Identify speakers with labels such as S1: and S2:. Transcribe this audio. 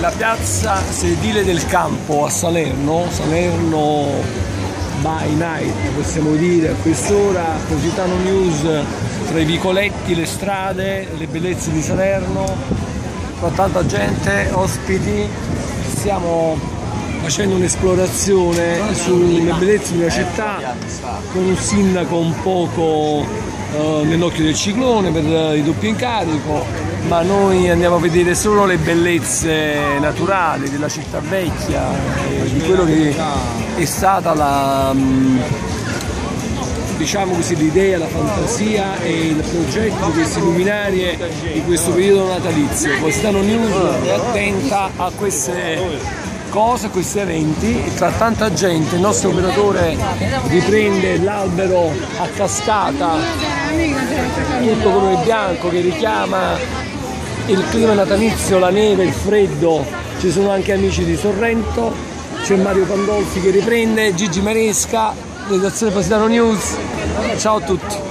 S1: la piazza sedile del campo a Salerno, Salerno by night possiamo dire a quest'ora, Positano News tra i vicoletti, le strade, le bellezze di Salerno, con tanta gente, ospiti, stiamo facendo un'esplorazione sulle bellezze di una città con un sindaco un poco eh, nell'occhio del ciclone per il doppio incarico, ma noi andiamo a vedere solo le bellezze naturali della città vecchia, di quello che è stata la mm, diciamo così, l'idea, la fantasia e il progetto di queste luminarie di questo periodo natalizio. Positano News è attenta a queste cose, questi eventi tra tanta gente il nostro operatore riprende l'albero a cascata, tutto colore bianco che richiama il clima natalizio, la neve, il freddo, ci sono anche amici di Sorrento, c'è Mario Pandolfi che riprende, Gigi Maresca, redazione Positano News, ciao a tutti.